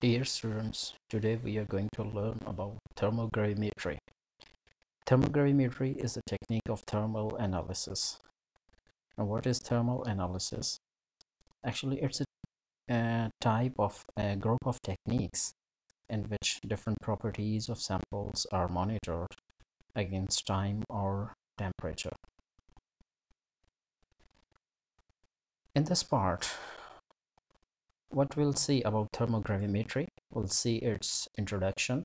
Dear students, today we are going to learn about thermogravimetry. Thermogravimetry is a technique of thermal analysis. And what is thermal analysis? Actually, it's a, a type of a group of techniques in which different properties of samples are monitored against time or temperature. In this part, what we'll see about thermogravimetry we'll see its introduction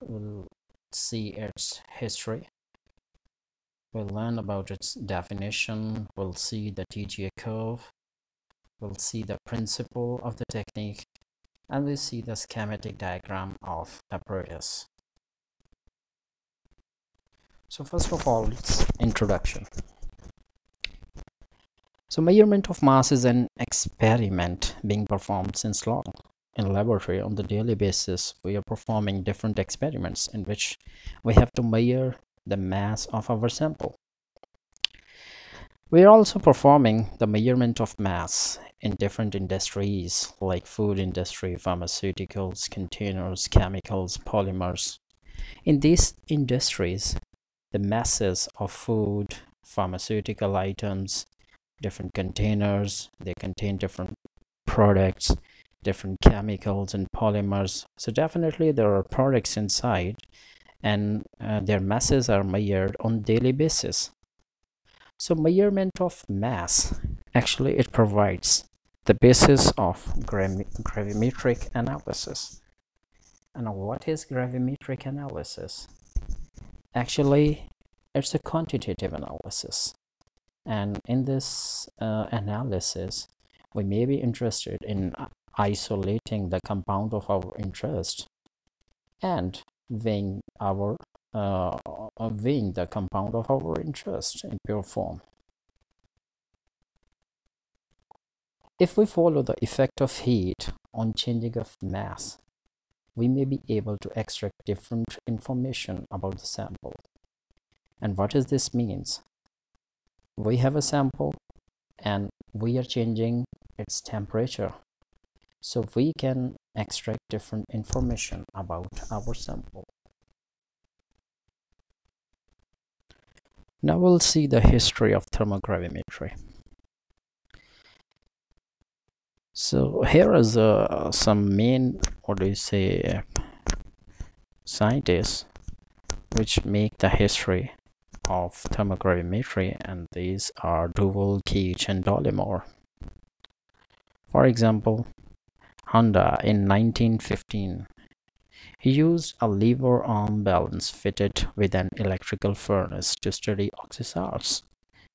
we'll see its history we'll learn about its definition we'll see the TGA curve we'll see the principle of the technique and we'll see the schematic diagram of apparatus so first of all it's introduction so measurement of mass is an experiment being performed since long. In laboratory on the daily basis, we are performing different experiments in which we have to measure the mass of our sample. We are also performing the measurement of mass in different industries like food industry, pharmaceuticals, containers, chemicals, polymers. In these industries, the masses of food, pharmaceutical items, different containers they contain different products different chemicals and polymers. So definitely there are products inside and uh, their masses are measured on daily basis. So measurement of mass actually it provides the basis of gravimetric analysis. And what is gravimetric analysis? Actually it's a quantitative analysis and in this uh, analysis we may be interested in isolating the compound of our interest and weighing our uh, uh, weighing the compound of our interest in pure form. If we follow the effect of heat on changing of mass we may be able to extract different information about the sample. And what does this means we have a sample and we are changing its temperature. So we can extract different information about our sample. Now we'll see the history of thermogravimetry. So here is uh, some main what do you say scientists which make the history of thermogravimetry and these are Duval, Keattch and Dollimore. For example, Honda in 1915 he used a lever arm balance fitted with an electrical furnace to study oxysalts.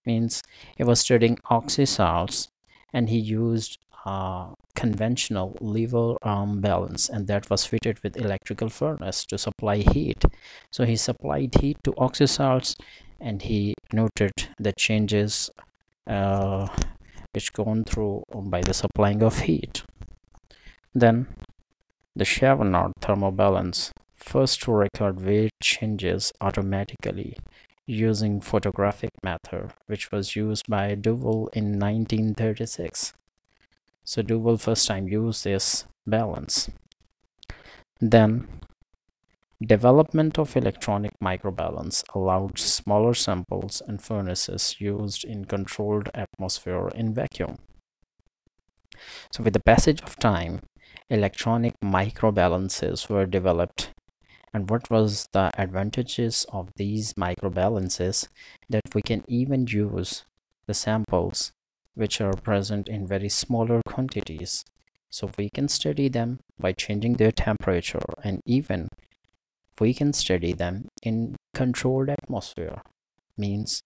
Means he was studying oxysalts and he used a conventional lever arm balance and that was fitted with electrical furnace to supply heat. So he supplied heat to oxysalts and he noted the changes uh, which gone through by the supplying of heat. Then the Chevenard thermobalance first to record weight changes automatically using photographic method which was used by Duval in 1936 so Duval first time use this balance. Then development of electronic microbalance allowed smaller samples and furnaces used in controlled atmosphere in vacuum. So with the passage of time electronic microbalances were developed. And what was the advantages of these microbalances that we can even use the samples which are present in very smaller quantities. So we can study them by changing their temperature and even we can study them in controlled atmosphere. Means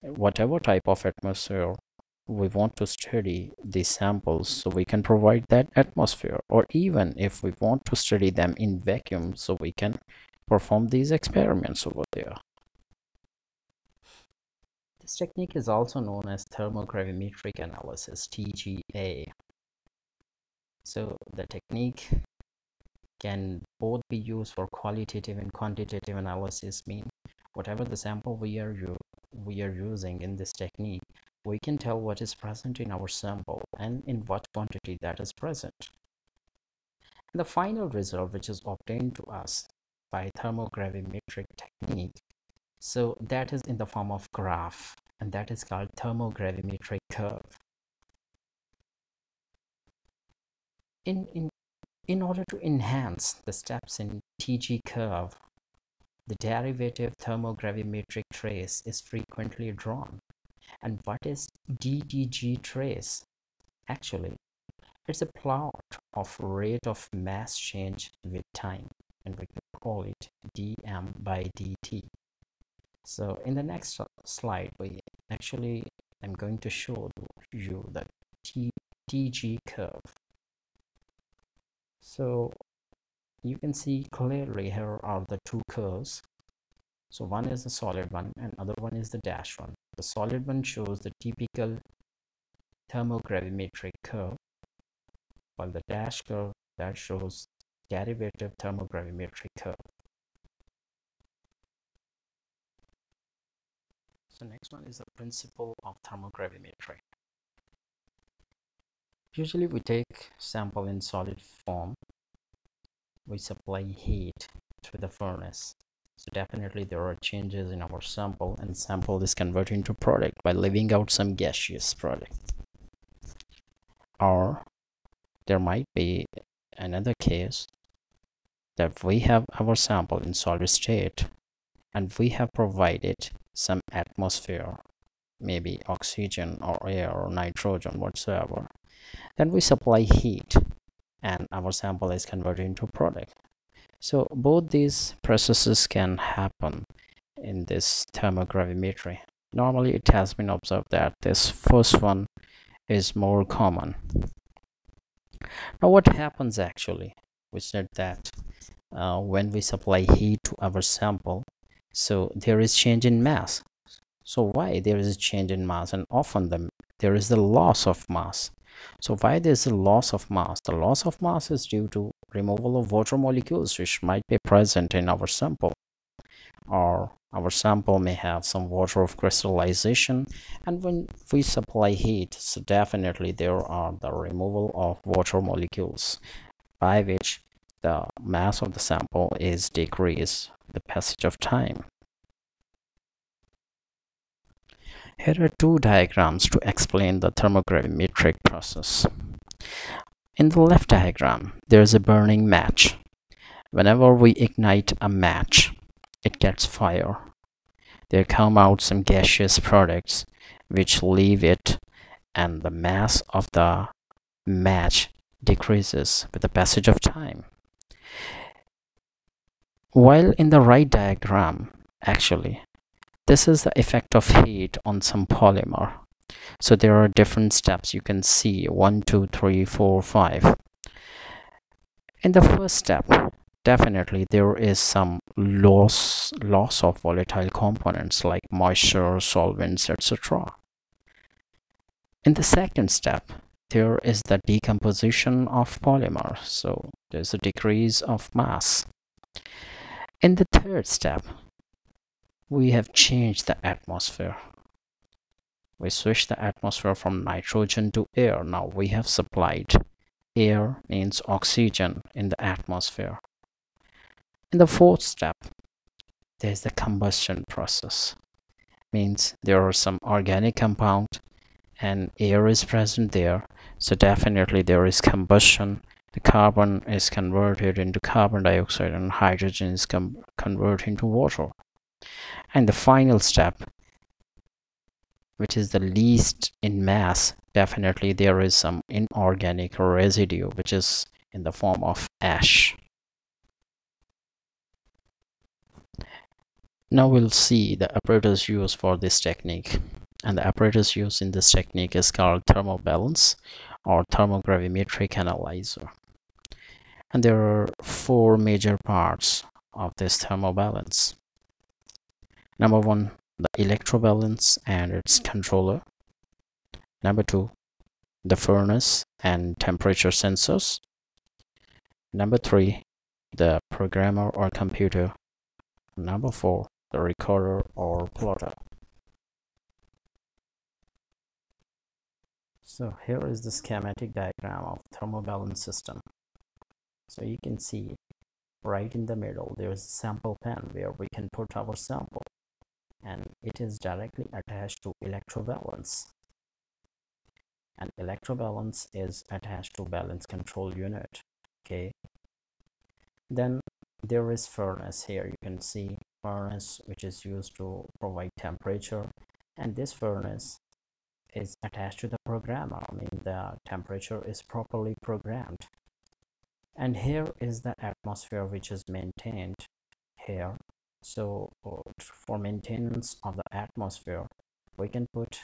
whatever type of atmosphere we want to study these samples so we can provide that atmosphere. Or even if we want to study them in vacuum so we can perform these experiments over there this technique is also known as thermogravimetric analysis, TGA. So the technique can both be used for qualitative and quantitative analysis mean whatever the sample we are we are using in this technique we can tell what is present in our sample and in what quantity that is present the final result which is obtained to us by thermogravimetric technique so that is in the form of graph and that is called thermogravimetric curve. In in in order to enhance the steps in TG curve the derivative thermogravimetric trace is frequently drawn. And what is DTG trace? Actually it's a plot of rate of mass change with time and we can call it dm by dt so in the next slide we actually i'm going to show you the T tg curve. So you can see clearly here are the two curves. So one is the solid one and other one is the dash one. The solid one shows the typical thermogravimetric curve while the dash curve that shows derivative thermogravimetric curve. So next one is the principle of thermogravimetry. Usually we take sample in solid form. We supply heat to the furnace. So definitely there are changes in our sample and sample is converted into product by leaving out some gaseous product. Or there might be another case that we have our sample in solid state and we have provided some atmosphere maybe oxygen or air or nitrogen whatsoever. Then we supply heat and our sample is converted into a product. So both these processes can happen in this thermogravimetry. Normally it has been observed that this first one is more common. Now what happens actually? We said that uh, when we supply heat to our sample so there is change in mass. So why there is a change in mass and often the, there is the loss of mass? So why there's a loss of mass? The loss of mass is due to removal of water molecules which might be present in our sample. Or our sample may have some water of crystallization and when we supply heat so definitely there are the removal of water molecules by which the mass of the sample is decreased the passage of time. Here are two diagrams to explain the thermogravimetric process. In the left diagram there is a burning match. Whenever we ignite a match it gets fire. There come out some gaseous products which leave it and the mass of the match decreases with the passage of time while in the right diagram actually this is the effect of heat on some polymer. So there are different steps. You can see one two three four five. In the first step definitely there is some loss loss of volatile components like moisture solvents etc in the second step there is the decomposition of polymer so there's a decrease of mass. In the third step we have changed the atmosphere. We switched the atmosphere from nitrogen to air. Now we have supplied air means oxygen in the atmosphere. In the fourth step there's the combustion process. Means there are some organic compound and air is present there. So definitely there is combustion. The carbon is converted into carbon dioxide and hydrogen is converted into water. And the final step which is the least in mass definitely there is some inorganic residue which is in the form of ash. Now we'll see the apparatus used for this technique. And the apparatus used in this technique is called thermobalance or thermogravimetric analyzer. And there are four major parts of this thermobalance. Number one, the electrobalance and its controller. Number two, the furnace and temperature sensors. Number three, the programmer or computer. Number four, the recorder or plotter. So here is the schematic diagram of thermobalance system. so you can see right in the middle there is a sample pan where we can put our sample and it is directly attached to electrobalance. And electrobalance is attached to balance control unit okay? Then there is furnace here. You can see furnace which is used to provide temperature and this furnace is attached to the programmer i mean the temperature is properly programmed. And here is the atmosphere which is maintained here. So for maintenance of the atmosphere we can put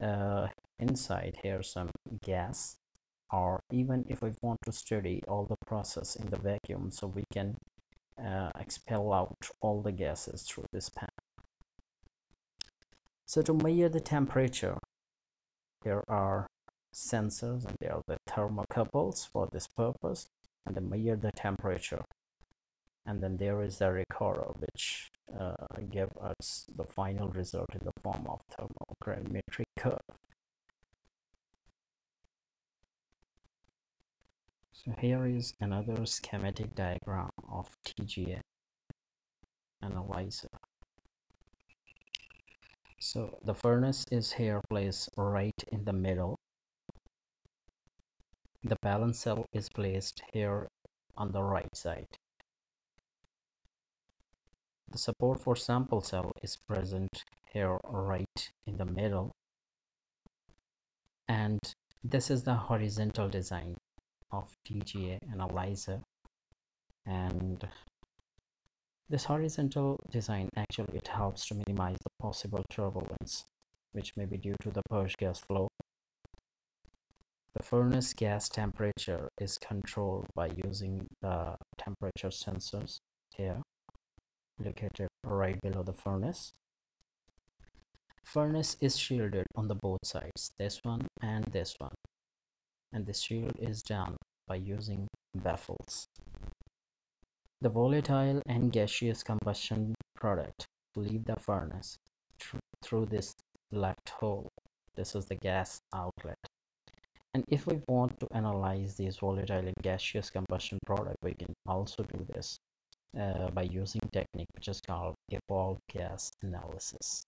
uh, inside here some gas or even if we want to study all the process in the vacuum so we can uh, expel out all the gases through this pan so to measure the temperature there are sensors and there are the thermocouples for this purpose and they measure the temperature. And then there is the recorder which uh, give us the final result in the form of thermogravimetric curve. So here is another schematic diagram of TGA analyzer so the furnace is here placed right in the middle. The balance cell is placed here on the right side. The support for sample cell is present here right in the middle. And this is the horizontal design of TGA analyzer. And this horizontal design actually it helps to minimize the possible turbulence which may be due to the purge gas flow. The furnace gas temperature is controlled by using the temperature sensors here located right below the furnace. Furnace is shielded on the both sides, this one and this one. And the shield is done by using baffles. The volatile and gaseous combustion product leave the furnace through this left hole. This is the gas outlet. And if we want to analyze these volatile and gaseous combustion product, we can also do this uh, by using technique which is called evolved gas analysis